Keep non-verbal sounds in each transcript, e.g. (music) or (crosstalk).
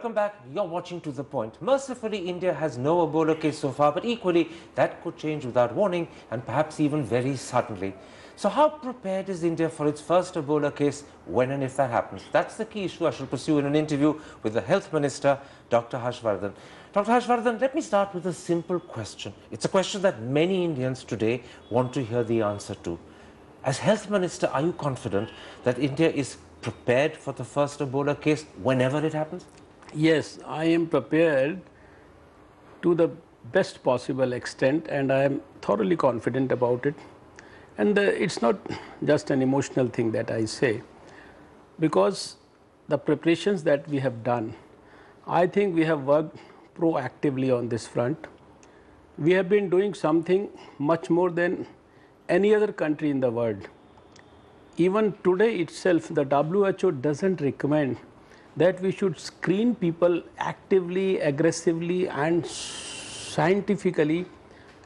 Welcome back. You're watching To The Point. Mercifully, India has no Ebola case so far, but equally, that could change without warning and perhaps even very suddenly. So how prepared is India for its first Ebola case when and if that happens? That's the key issue I shall pursue in an interview with the Health Minister, Dr. Harshvardhan. Dr. Harshvardhan, let me start with a simple question. It's a question that many Indians today want to hear the answer to. As Health Minister, are you confident that India is prepared for the first Ebola case whenever it happens? Yes, I am prepared to the best possible extent and I am thoroughly confident about it. And uh, it's not just an emotional thing that I say because the preparations that we have done, I think we have worked proactively on this front. We have been doing something much more than any other country in the world. Even today itself, the WHO doesn't recommend that we should screen people actively, aggressively and scientifically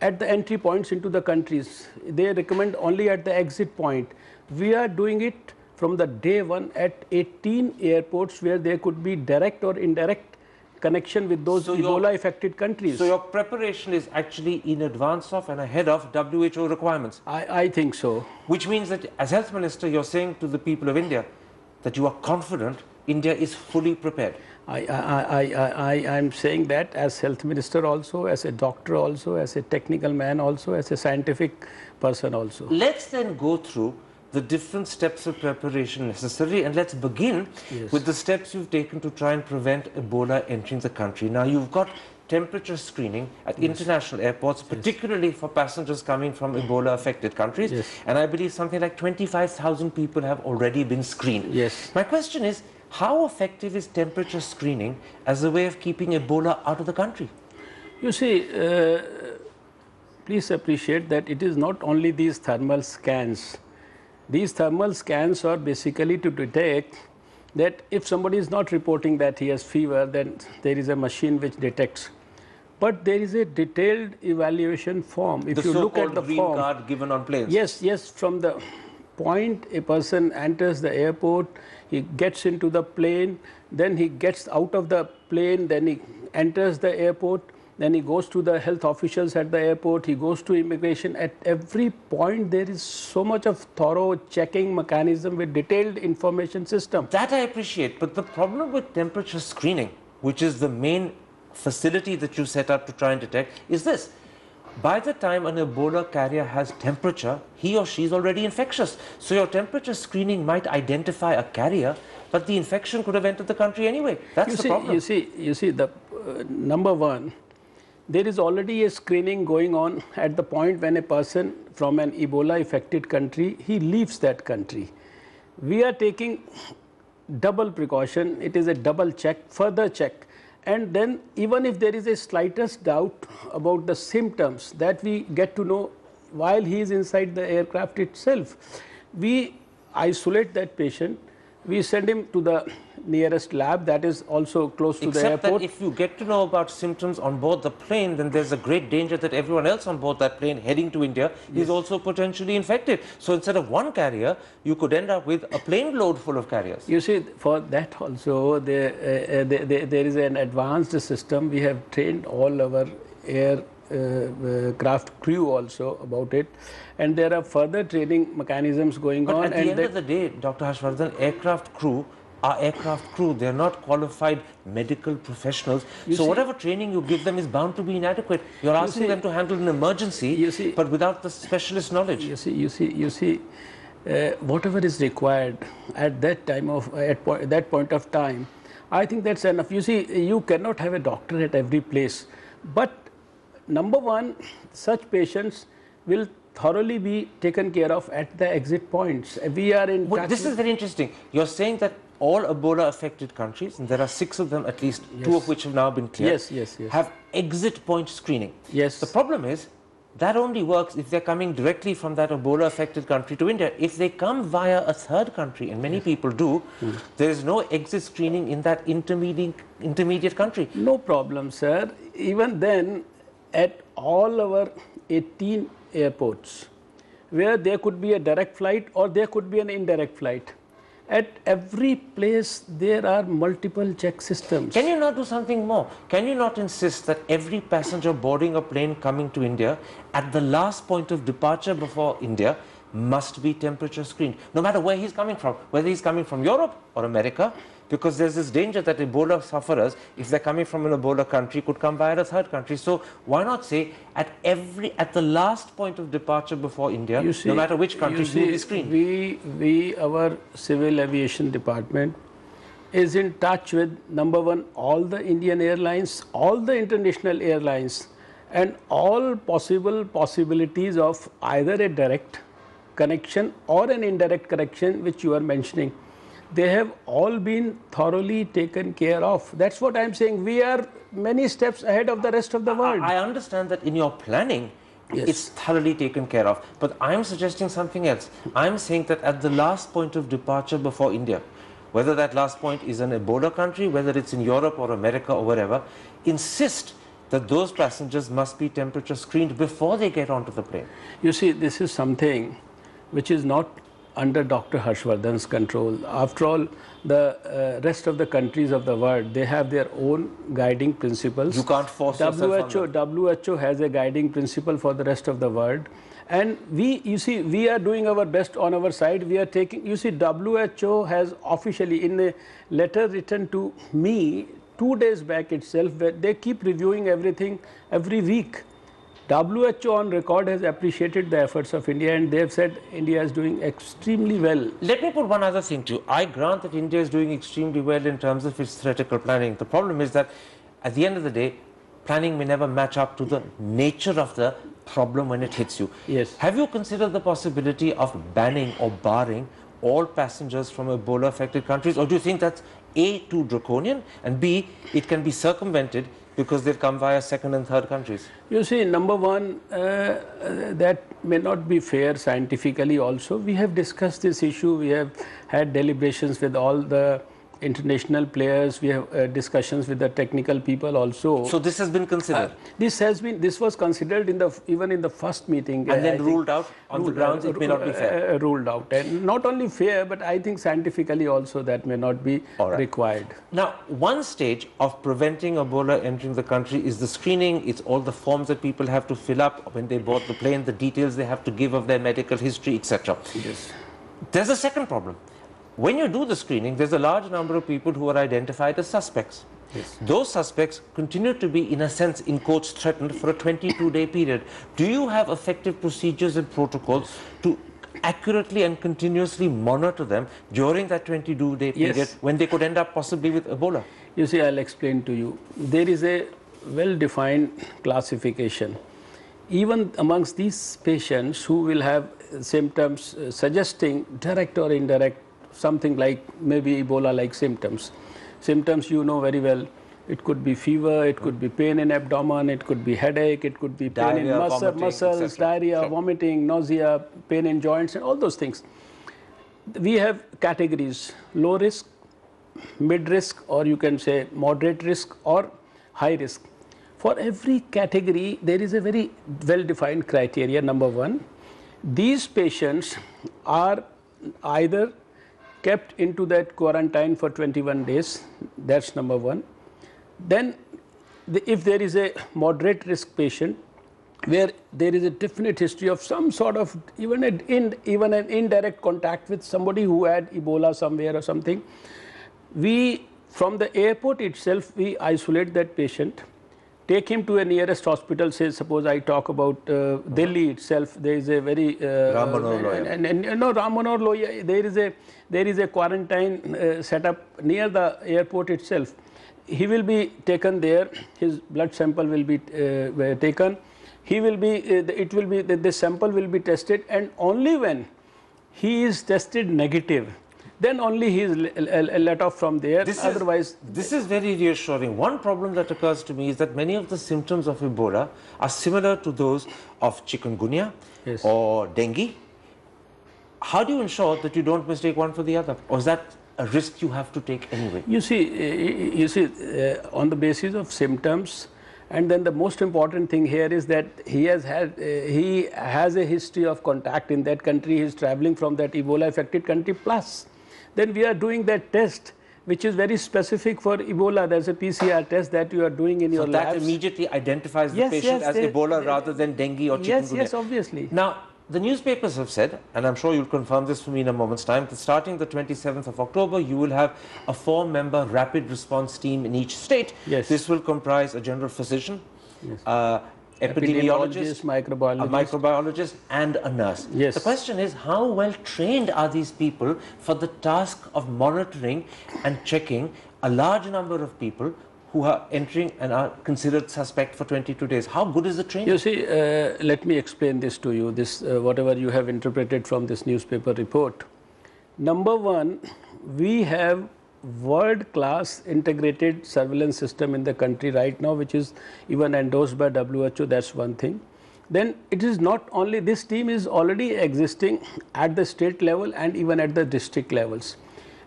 at the entry points into the countries. They recommend only at the exit point. We are doing it from the day one at 18 airports where there could be direct or indirect connection with those so Ebola affected countries. So your preparation is actually in advance of and ahead of WHO requirements? I, I think so. Which means that as health minister you're saying to the people of India that you are confident India is fully prepared. I, I, I, I, I'm saying that as health minister also, as a doctor also, as a technical man also, as a scientific person also. Let's then go through the different steps of preparation necessary and let's begin yes. with the steps you've taken to try and prevent Ebola entering the country. Now you've got temperature screening at yes. international airports, particularly yes. for passengers coming from Ebola affected countries. Yes. And I believe something like 25,000 people have already been screened. Yes. My question is, how effective is temperature screening as a way of keeping Ebola out of the country? You see, uh, please appreciate that it is not only these thermal scans. These thermal scans are basically to detect that if somebody is not reporting that he has fever, then there is a machine which detects. But there is a detailed evaluation form. If the you look at the green form, card given on planes. Yes, yes. From the point a person enters the airport, he gets into the plane, then he gets out of the plane, then he enters the airport, then he goes to the health officials at the airport, he goes to immigration. At every point, there is so much of thorough checking mechanism with detailed information system. That I appreciate, but the problem with temperature screening, which is the main facility that you set up to try and detect, is this. By the time an Ebola carrier has temperature, he or she is already infectious. So your temperature screening might identify a carrier, but the infection could have entered the country anyway. That's you the see, problem. You see, you see, the uh, number one, there is already a screening going on at the point when a person from an Ebola affected country, he leaves that country. We are taking double precaution, it is a double check, further check. And then even if there is a slightest doubt about the symptoms that we get to know while he is inside the aircraft itself, we isolate that patient we send him to the nearest lab that is also close to Except the airport. that if you get to know about symptoms on board the plane, then there's a great danger that everyone else on board that plane heading to India yes. is also potentially infected. So instead of one carrier, you could end up with a plane load full of carriers. You see, for that also, there, uh, uh, there, there is an advanced system. We have trained all our air uh, uh, craft crew also about it and there are further training mechanisms going but on. at the end of the day, Dr. Harshvardhan, aircraft crew are aircraft crew. They're not qualified medical professionals. You so see, whatever training you give them is bound to be inadequate. You're asking you see, them to handle an emergency, you see, but without the specialist knowledge. You see, you see, you see, uh, whatever is required at that time of at po that point of time, I think that's enough. You see, you cannot have a doctor at every place, but number one, such patients will thoroughly be taken care of at the exit points. We are in. Well, this is very interesting. You're saying that all Ebola affected countries, and there are six of them at least, yes. two of which have now been cleared, yes, yes, yes. have exit point screening. Yes. The problem is that only works if they're coming directly from that Ebola affected country to India. If they come via a third country, and many yes. people do, mm. there is no exit screening in that intermediate, intermediate country. No problem, sir. Even then, at all our 18 airports where there could be a direct flight or there could be an indirect flight. At every place there are multiple check systems. Can you not do something more? Can you not insist that every passenger boarding a plane coming to India at the last point of departure before India must be temperature screened, no matter where he's coming from, whether he's coming from Europe or America, because there's this danger that Ebola sufferers, if they're coming from an Ebola country, could come via a third country. So why not say at every at the last point of departure before India, see- no matter which country, see, be screened? We, we, our civil aviation department is in touch with number one, all the Indian airlines, all the international airlines, and all possible possibilities of either a direct connection or an indirect connection, which you are mentioning. They have all been thoroughly taken care of. That's what I'm saying. We are many steps ahead of the rest of the world. I understand that in your planning, Yes. it's thoroughly taken care of. But I'm suggesting something else. I'm saying that at the last point of departure before India, whether that last point is in a border country, whether it's in Europe or America or wherever, insist that those passengers must be temperature screened before they get onto the plane. You see, this is something which is not under Dr. Harshvardhan's control. After all, the uh, rest of the countries of the world, they have their own guiding principles. You can't force WHO, WHO has a guiding principle for the rest of the world. And we, you see, we are doing our best on our side. We are taking, you see, WHO has officially, in a letter written to me two days back itself, where they keep reviewing everything every week. WHO on record has appreciated the efforts of India and they have said India is doing extremely well. Let me put one other thing to you. I grant that India is doing extremely well in terms of its theoretical planning. The problem is that at the end of the day, planning may never match up to the nature of the problem when it hits you. Yes. Have you considered the possibility of banning or barring all passengers from Ebola affected countries? Or do you think that's A, too draconian, and B, it can be circumvented because they'll come via second and third countries? You see, number one, uh, uh, that may not be fair scientifically also. We have discussed this issue, we have had deliberations with all the international players, we have uh, discussions with the technical people also. So this has been considered this has been, this was considered in the, even in the first meeting. uh, and I then think. ruled out on the grounds uh, it may not be fair. uh, uh, ruled out. And not only fair, but I think scientifically also that may not be right. required. Now, one stage of preventing Ebola entering the country is the screening. It's all the forms that people have to fill up when they board the plane, the details they have to give of their medical history, etc. Yes. There's a second problem. When you do the screening, there's a large number of people who are identified as suspects. Those suspects continue to be, in a sense, in quotes, threatened for a 22-day period. Do you have effective procedures and protocols to accurately and continuously monitor them during that 22-day period Yes. when they could end up possibly with Ebola? You see, I'll explain to you. There is a well-defined classification. Even amongst these patients who will have symptoms uh, suggesting direct or indirect something like maybe Ebola-like symptoms. Symptoms you know very well. It could be fever, it could be pain in abdomen, it could be headache, it could be pain in Diarrhea, muscle, vomiting, muscles, diarrhea, Sure. vomiting, nausea, pain in joints, and all those things. We have categories: low risk, mid risk or you can say moderate risk or high risk. For every category, there is a very well defined criteria. Number one, these patients are either kept into that quarantine for 21 days, that's number one. Then, the, if there is a moderate risk patient, where there is a definite history of some sort of even an in, even an indirect contact with somebody who had Ebola somewhere or something, we from the airport itself we isolate that patient, take him to a nearest hospital. Say suppose I talk about uh, Delhi itself, there is a very uh, Ram Manohar Lohia. and, and, and no Ram Manohar Lohia, there is a there is a quarantine uh, set up near the airport itself. He will be taken there. His blood sample will be uh, taken. He will be. Uh, it will be. The, the sample will be tested, and only when he is tested negative, then only he is le- le- let off from there. This is- Otherwise, This is very reassuring. One problem that occurs to me is that many of the symptoms of Ebola are similar to those of chikungunya Yes. or dengue. How do you ensure that you don't mistake one for the other? Or is that a risk you have to take anyway? You see, uh, you see, uh, on the basis of symptoms, and then the most important thing here is that he has had, uh, he has a history of contact in that country. He is traveling from that Ebola-affected country. Plus, then we are doing that test which is very specific for Ebola. There's a PCR test that you are doing in so your that labs. immediately identifies the Yes, patient yes, as they- Ebola they- rather than dengue or chikungunya. Yes, yes, obviously. Now, the newspapers have said, and I'm sure you'll confirm this for me in a moment's time, that starting the 27th of October, you will have a four-member rapid response team in each state. Yes. This will comprise a general physician, Yes. uh, epidemiologist, a microbiologist. microbiologist, and a nurse. Yes. The question is, how well trained are these people for the task of monitoring and checking a large number of people who are entering and are considered suspect for 22 days? How good is the training? You see, uh, let me explain this to you, this, uh, whatever you have interpreted from this newspaper report. Number one, we have world-class integrated surveillance system in the country right now, which is even endorsed by WHO, that's one thing. Then it is not only, this team is already existing at the state level and even at the district levels.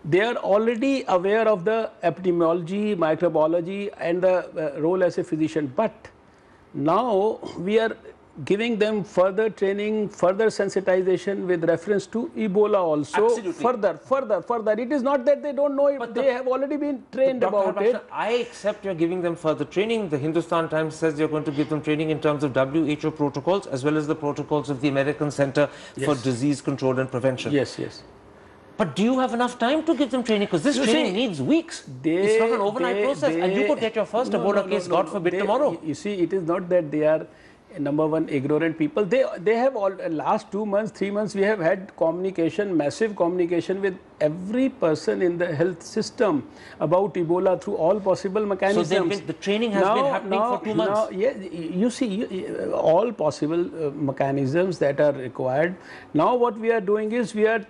They are already aware of the epidemiology, microbiology and the uh, role as a physician, but now we are giving them further training, further sensitization with reference to Ebola also. Absolutely. Further, further, further. It is not that they don't know it, But they the- have already been trained about it. I accept you're giving them further training. The Hindustan Times says you're going to give them training in terms of WHO protocols as well as the protocols of the American Center for Disease Control and Prevention. Yes, yes. But do you have enough time to give them training? Because this You training see, needs weeks. They, it's not an overnight they- process. and you could get your first No, Ebola no, no, case, God forbid, They- tomorrow. You see, it is not that they are number one ignorant people. They they have all last two months, three months. We have had communication, massive communication with every person in the health system about Ebola through all possible mechanisms. they've been- the training has been happening for two months. Now, yeah, you see, you, all possible uh, mechanisms that are required. Now, what we are doing is we are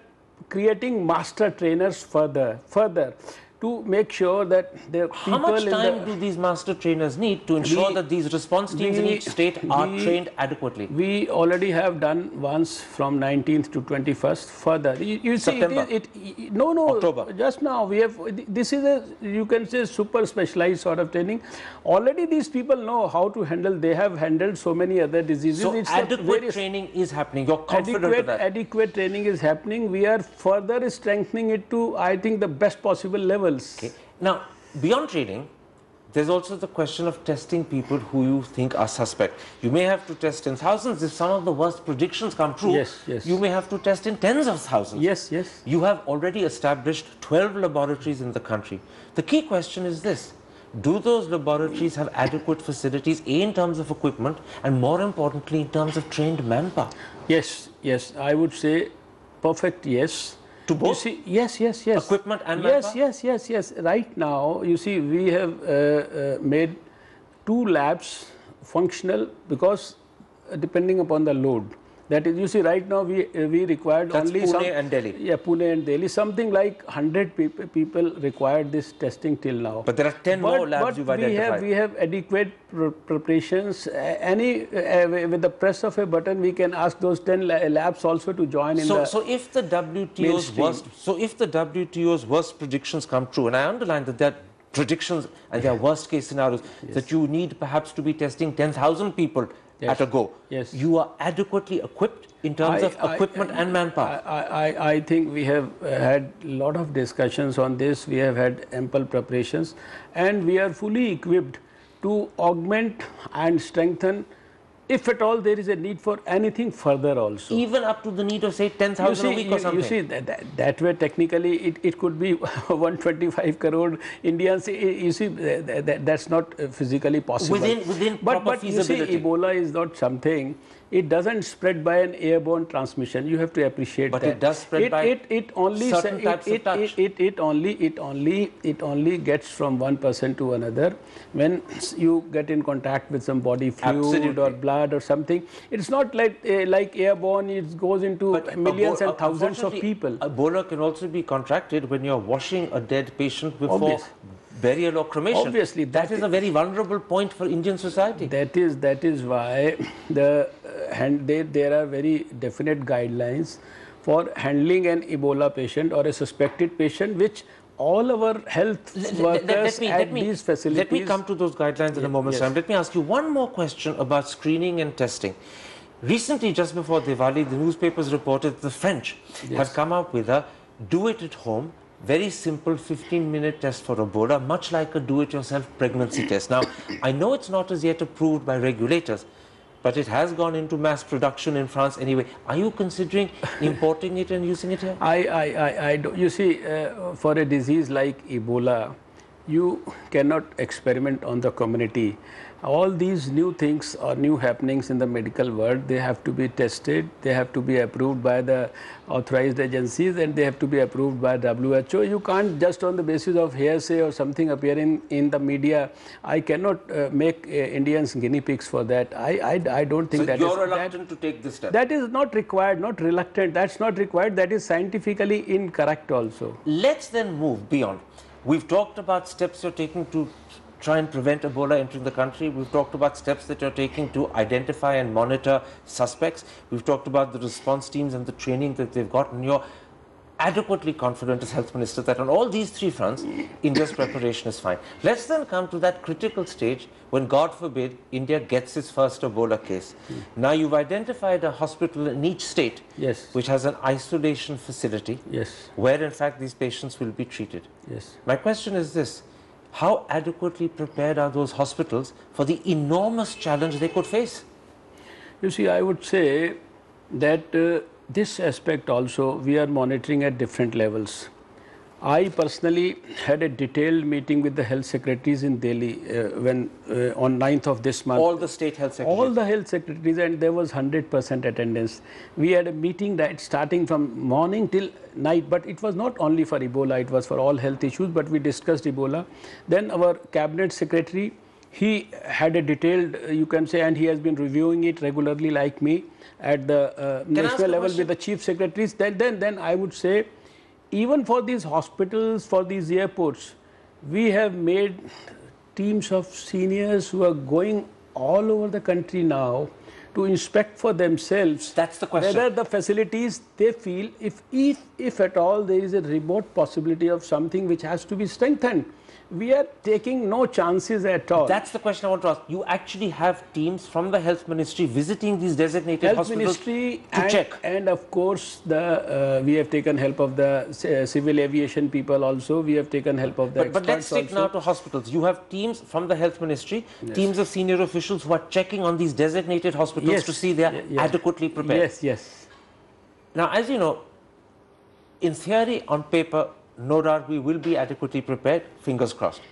creating master trainers further, further to make sure that the people How much time do these master trainers need to ensure We- that these response teams in each state are we- trained adequately? We already have done once from 19th to 21st. Further, you, you see, September. it, is- it, it no, no, October. Just now we have. This is a you can say super specialized sort of training. Already these people know how to handle. They have handled so many other diseases. So It's adequate training is happening. You're confident adequate, that. adequate training is happening. We are further strengthening it to, I think, the best possible levels. Okay. Now, beyond training, there's also the question of testing people who you think are suspect. You may have to test in thousands. If some of the worst predictions come true, Yes, yes. you may have to test in tens of thousands. Yes, yes. You have already established 12 laboratories in the country. The key question is this. Do those laboratories have adequate facilities, A, in terms of equipment, and more importantly, in terms of trained manpower? Yes, yes. I would say perfect yes. To You both? see, yes, yes, yes. Equipment and yes, manpower? yes, yes, yes. Right now, you see, we have uh, uh, made two labs functional because uh, depending upon the load. That is, you see, right now we uh, we required That's only Pune some and Delhi. Yeah, Pune and Delhi. Something like hundred peop- people required this testing till now. But there are 10 more labs but you've we identified. have we have adequate pr- preparations. Any uh, with the press of a button, we can ask those ten la- labs also to join in So, so if the WTO's worst, so if the WTO's worst predictions come true, and I underline that they're predictions and they are worst case scenarios, that you need perhaps to be testing 10,000 people Yes. at a go. Yes. You are adequately equipped in terms I- of I- equipment and manpower. I, I, I think we have uh, had a lot of discussions on this. We have had ample preparations, and we are fully equipped to augment and strengthen, if at all there is a need for anything further also. Even up to the need of say 10,000 see, a week you, or something. you see that, that, that way technically it, it could be (laughs) 125 crore Indians. You see that, that, that's not physically possible. Within- within but, proper but you see. Ebola is not something. It doesn't spread by an airborne transmission. You have to appreciate But that. it does spread it, by it, it only certain types of touch. it, it, it only it only it only gets from one person to another when (clears throat) you get in contact with some body fluid Absolutely. or blood or something. It's not like uh, like airborne. It goes into But millions and thousands of people. Ebola can also be contracted when you're washing a dead patient before Obvious. Burial or cremation. Obviously, that that is a very vulnerable point for Indian society. That is that is why the uh, hand, there there are very definite guidelines for handling an Ebola patient or a suspected patient, which all our health Let- let- workers let me- at me- these facilities. Let me come to those guidelines in a moment's yes. time. Let me ask you one more question about screening and testing. Recently, just before Diwali, the newspapers reported the French have come up with a do it at home very simple 15 minute test for Ebola, much like a do it yourself pregnancy test. Now, I know it's not as yet approved by regulators, but it has gone into mass production in France anyway. Are you considering importing it and using it here? I, I, I, I do, you see, uh, for a disease like Ebola, you cannot experiment on the community all these new things or new happenings in the medical world they have to be tested they have to be approved by the authorized agencies and they have to be approved by WHO you can't just on the basis of hearsay or something appearing in the media. I cannot uh, make uh, Indians guinea pigs for that. I I, I don't think so that you're is, reluctant that, to take this step? That is not required not reluctant. That's not required. That is scientifically incorrect also. Let's then move beyond. We've talked about steps you're taking to try and prevent Ebola entering the country. We've talked about steps that you're taking to identify and monitor suspects. We've talked about the response teams and the training that they've gotten. You're adequately confident as health minister that on all these three fronts, India's preparation is fine. Let's then come to that critical stage when, God forbid, India gets its first Ebola case. Mm. Now, you've identified a hospital in each state yes. which has an isolation facility yes. where, in fact, these patients will be treated. Yes. My question is this how adequately prepared are those hospitals for the enormous challenge they could face? You see, I would say that uh, this aspect also we are monitoring at different levels. I personally had a detailed meeting with the health secretaries in Delhi uh, when uh, on 9th of this month. All the state health secretaries? All the health secretaries and there was 100% attendance. We had a meeting that starting from morning till night but it was not only for Ebola, it was for all health issues but we discussed Ebola. Then our cabinet secretary, he had a detailed, uh, you can say, and he has been reviewing it regularly like me at the uh, national level with the chief secretaries. Then, then, then I would say even for these hospitals, for these airports, we have made teams of seniors who are going all over the country now to inspect for themselves. That's the question. Whether the facilities they feel, if, if, if at all there is a remote possibility of something which has to be strengthened, we are taking no chances at all. That's the question I want to ask. You actually have teams from the health ministry visiting these designated health hospitals ministry to and, check. And of course, the uh, we have taken help of the uh, civil aviation people also. We have taken help of the but, but let's stick also. now to hospitals. You have teams from the health ministry, yes. teams of senior officials who are checking on these designated hospitals yes. to see they are yes. adequately prepared. Yes, yes. Now, as you know, in theory, on paper, no doubt we will be adequately prepared, fingers crossed.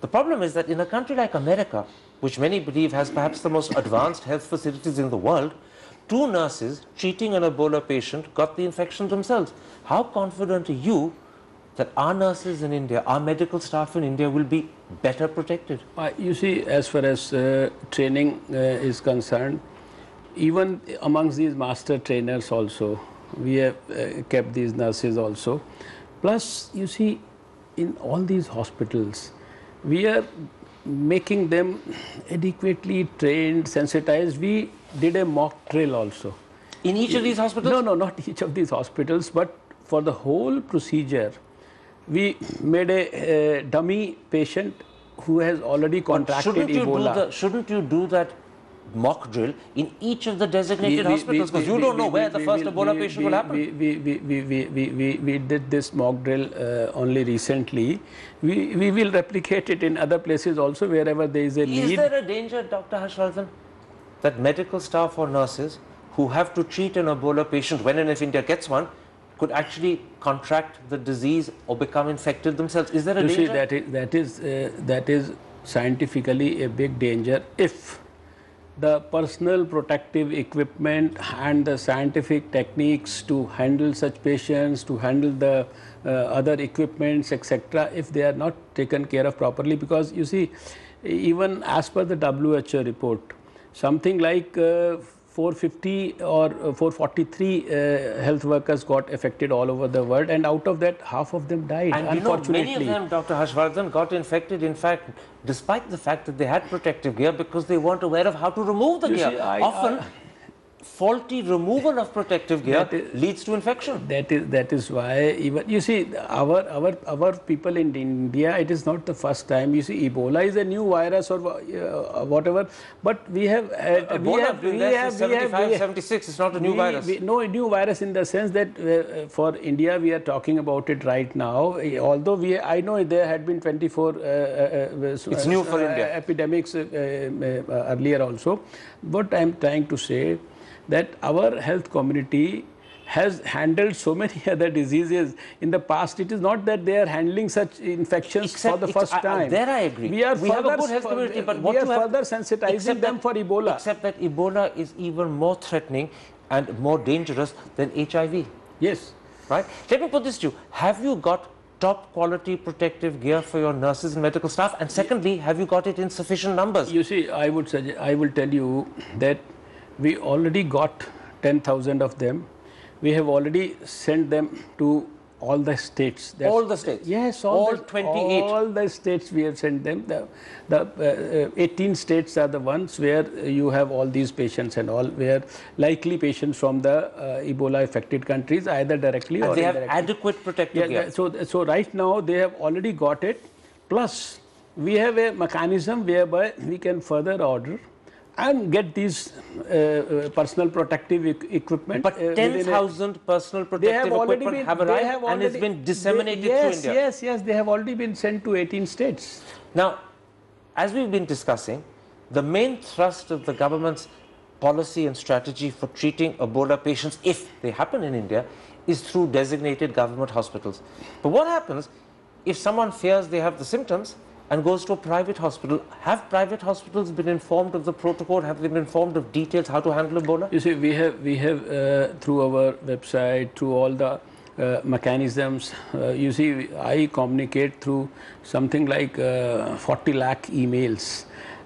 The problem is that in a country like America, which many believe has perhaps the most advanced health facilities in the world, two nurses treating an Ebola patient got the infection themselves. How confident are you that our nurses in India, our medical staff in India will be better protected? Uh, you see, as far as uh, training uh, is concerned, even amongst these master trainers also, we have uh, kept these nurses also. Plus, you see, in all these hospitals, we are making them adequately trained, sensitized. We did a mock drill also. In each of these hospitals? No, no, not each of these hospitals, but for the whole procedure, we made a, a dummy patient who has already contracted shouldn't you Ebola. Do the, shouldn't you do that mock drill in each of the designated we, hospitals because you don't know where the first Ebola patient will happen. We, we, we, we, we, we, we did this mock drill uh, only recently. We, we will replicate it in other places also wherever there is a is need. Is there a danger, Dr. Harshvardhan, that medical staff or nurses who have to treat an Ebola patient when and if India gets one could actually contract the disease or become infected themselves? Is there a you danger? See, that is, that is, uh, that is scientifically a big danger if the personal protective equipment and the scientific techniques to handle such patients, to handle the uh, other equipments, etc., if they are not taken care of properly. Because you see, even as per the WHO report, something like uh, 450 or uh, 443 uh, health workers got affected all over the world and out of that half of them died and unfortunately. You know, many of them, Dr. Harshvardhan, got infected in fact despite the fact that they had protective gear because they weren't aware of how to remove the you gear. See, I, Often I, faulty removal of protective gear is- leads to infection. That is that is why even you see our our our people in India. It is not the first time. You see, Ebola is a new virus or uh, whatever, but we have uh, we Ebola have we have we have 75, 76. It's not a new we- virus. we- no new virus in the sense that uh, for India we are talking about it right now. Uh, Although we, I know there had been 24 uh, uh, uh, It's new for India. epidemics uh, uh, uh, earlier also. What I am trying to say that our health community has handled so many (laughs) other diseases in the past. It is not that they are handling such infections Except for the first I- I- time. there I agree. We are We have a further good health community, but we are you have- further sensitizing them that- for Ebola. Except that Ebola is even more threatening and more dangerous than HIV. Yes. Right? Let me put this to you. Have you got top quality protective gear for your nurses and medical staff? And secondly, have you got it in sufficient numbers? You see, I would suggest, I will tell you that we already got 10,000 of them. We have already sent them to all the states. That's- All the states? Yes, All the, 28? All the states we have sent them. The, the uh, uh, 18 states are the ones where you have all these patients and all, where likely patients from the uh, Ebola affected countries, either directly or And they have adequate protective Yeah, gear. so, so right now they have already got it. Plus, we have a mechanism whereby we can further order and get these uh, uh, personal protective eq- equipment. But uh, within a- 10,000 personal they protective have already equipment been, have they arrived have and it's been disseminated they, yes, through India. Yes, yes, they have already been sent to 18 states. Now, as we've been discussing, the main thrust of the government's policy and strategy for treating Ebola patients, if they happen in India, is through designated government hospitals. But what happens if someone fears they have the symptoms and goes to a private hospital? Have private hospitals been informed of the protocol? Have they been informed of details how to handle Ebola? You see, we have we have uh, through our website, through all the uh, mechanisms. Uh, you see, I communicate through something like uh, 40 lakh emails,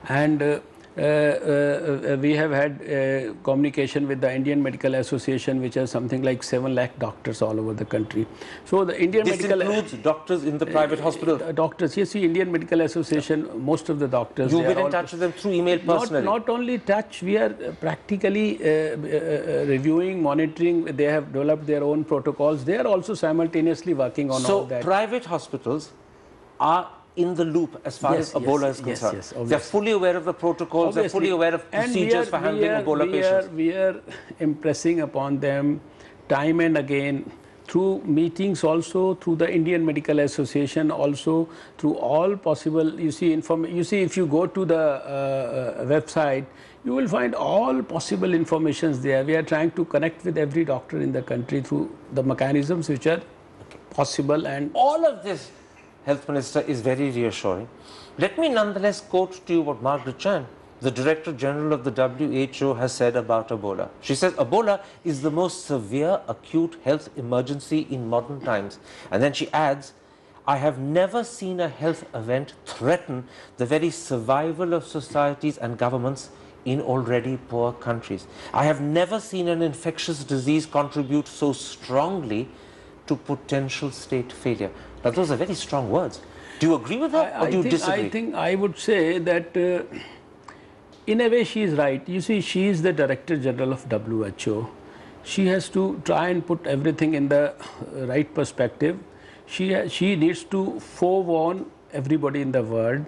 and. Uh, uh, uh, we have had uh, communication with the Indian Medical Association, which has something like 7 lakh doctors all over the country. So the Indian This Medical includes doctors in the private hospital. doctors, yes, see, Indian Medical Association, most of the doctors. You've been in touch with them through email not, personally. not only touch, we are practically uh, uh, uh, reviewing, monitoring. They have developed their own protocols. They are also simultaneously working on all So that. private hospitals are in the loop as far Yes, as Ebola yes, is concerned. yes, they're fully aware of the protocols, they're fully aware of procedures are- for handling are, Ebola we patients. Are, we are impressing upon them time and again through meetings also, through the Indian Medical Association also, through all possible, you see, inform you see if you go to the uh, uh, website, you will find all possible informations there. We are trying to connect with every doctor in the country through the mechanisms which are possible and All of this, Health Minister, is very reassuring. Let me nonetheless quote to you what Margaret Chan, the Director General of the WHO, has said about Ebola. She says Ebola is the most severe acute health emergency in modern times. And then she adds, I have never seen a health event threaten the very survival of societies and governments in already poor countries. I have never seen an infectious disease contribute so strongly to potential state failure. Now, those are very strong words. Do you agree with her or do you think, disagree? I think I would say that uh, in a way she is right. You see, she is the Director General of WHO. She has to try and put everything in the uh, right perspective. She, she needs to forewarn everybody in the world.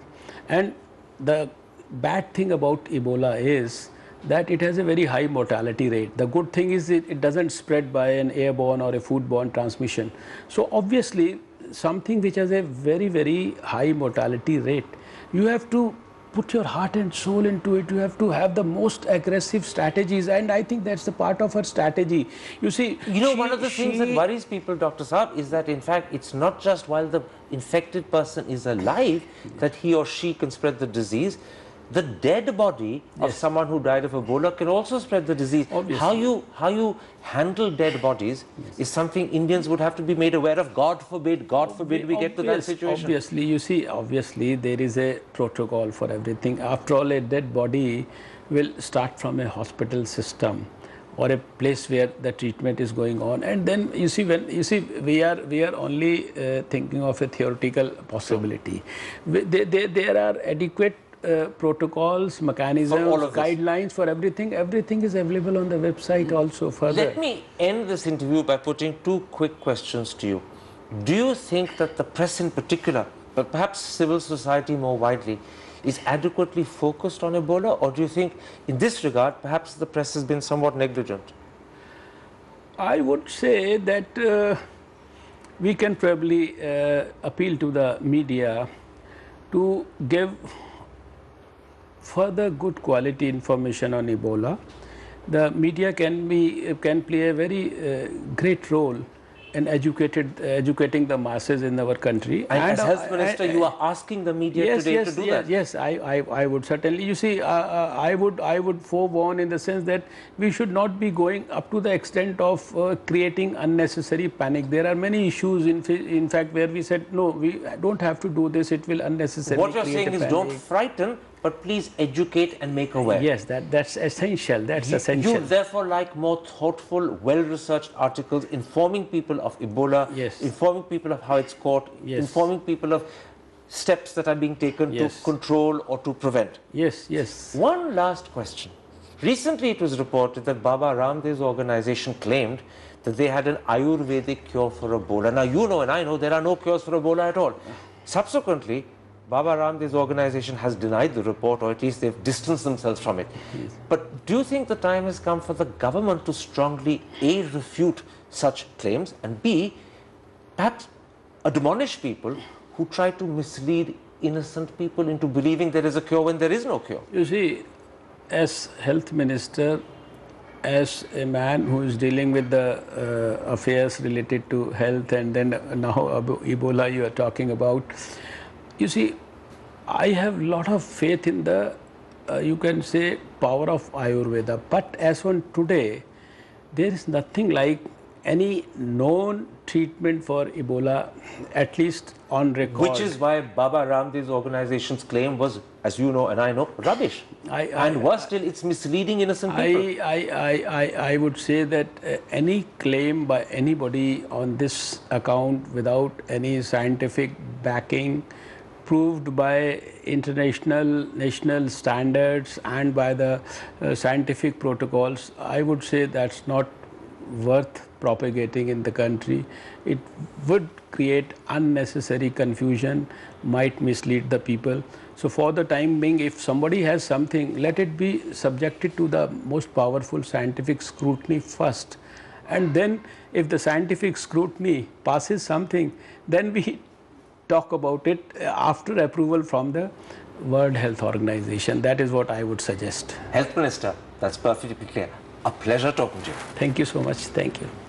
And the bad thing about Ebola is that it has a very high mortality rate. The good thing is it, it doesn't spread by an airborne or a foodborne transmission. So obviously something which has a very very high mortality rate, you have to put your heart and soul into it. You have to have the most aggressive strategies, and I think that's the part of her strategy. You see, You know, she- one of the things that worries people, Dr. Saab, is that in fact it's not just while the infected person is alive that he or she can spread the disease. The dead body of someone who died of Ebola can also spread the disease. Obviously. How you how you handle dead bodies is something Indians would have to be made aware of. God forbid, God forbid we get to that situation. Obviously, you see, obviously there is a protocol for everything. After all, a dead body will start from a hospital system or a place where the treatment is going on, and then you see when you see we are we are only uh, thinking of a theoretical possibility. We- There, there, there are adequate uh, protocols, mechanisms, all of this. guidelines for everything, everything is available on the website also further. Let me end this interview by putting two quick questions to you. Do you think that the press in particular, but perhaps civil society more widely, is adequately focused on Ebola, or do you think in this regard perhaps the press has been somewhat negligent? I would say that uh, we can probably uh, appeal to the media to give further good quality information on Ebola. The media can be can play a very uh, great role in educated educating the masses in our country. And, as uh, health minister, you are asking the media yes, today yes, to do yes, that. Yes, I, I, I would certainly. You see, uh, uh, I would, I would forewarn in the sense that we should not be going up to the extent of uh, creating unnecessary panic. There are many issues, in, in fact, where we said no, we don't have to do this. It will unnecessarily. What you're saying is panic. don't frighten, but please educate and make aware. Yes, that that's essential. That's essential. You therefore like more thoughtful, well-researched articles informing people of Ebola, Yes. informing people of how it's caught, Yes. informing people of steps that are being taken Yes. to control or to prevent. yes, yes. One last question. Recently it was reported that Baba Ramdev's organization claimed that they had an Ayurvedic cure for Ebola. Now you know and I know there are no cures for Ebola at all. Subsequently, Baba Ramdev's organization has denied the report or at least they've distanced themselves from it. But do you think the time has come for the government to strongly A, refute such claims and B, perhaps admonish people who try to mislead innocent people into believing there is a cure when there is no cure? You see, as health minister, as a man who is dealing with the uh, affairs related to health, and then now Ebola you are talking about, you see, I have lot of faith in the, uh, you can say, power of Ayurveda. But as on today, there is nothing like any known treatment for Ebola, at least on record. Which is why Baba Ramdev's organization's claim was, as you know and I know, rubbish. I- I- and worse still, it's misleading innocent people. I, I, I, I, I would say that uh, any claim by anybody on this account without any scientific backing, proved by international national standards and by the uh, scientific protocols, I would say that's not worth propagating in the country. It would create unnecessary confusion, might mislead the people. So, for the time being, if somebody has something, let it be subjected to the most powerful scientific scrutiny first. And then, if the scientific scrutiny passes something, then we talk about it uh, after approval from the World Health Organization. That is what I would suggest. Health Minister, that's perfectly clear. A pleasure talking to you. Thank you so much. Thank you.